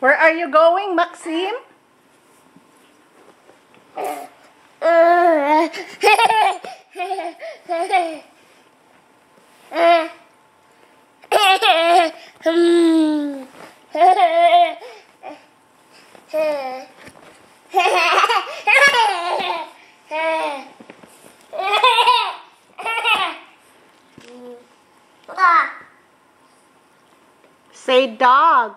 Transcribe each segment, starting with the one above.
Where are you going, Maksim? Say dog.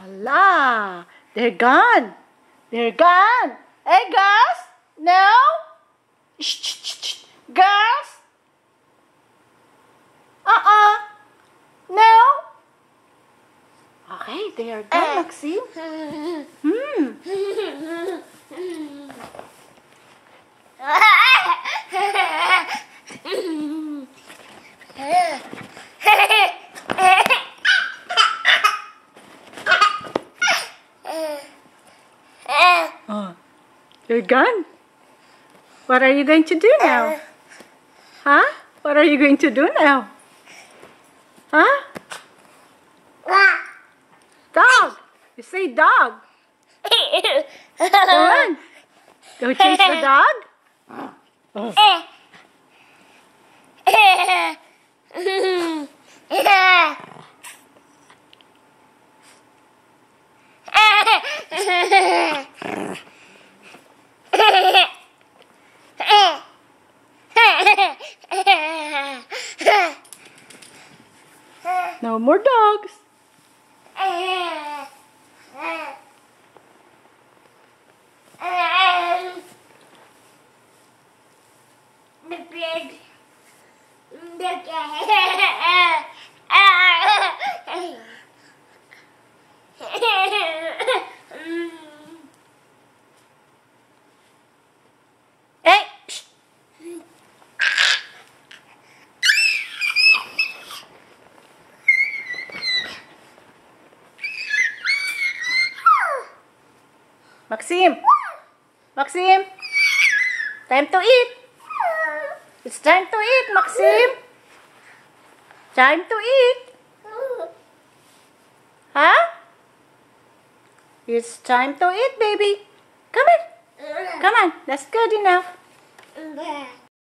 Allah, um, they're gone. They're gone. Hey, girls. No. They are gone, Maksim. Hmm. Oh, you're gone. What are you going to do now? Huh? What are you going to do now? Huh? Dog. You say dog. Go on. Go chase the dog. No more dogs. Shh. Maksim. Maksim. Time to eat. It's time to eat, Maksim. Time to eat. Huh? It's time to eat, baby. Come on. Come on. That's good enough.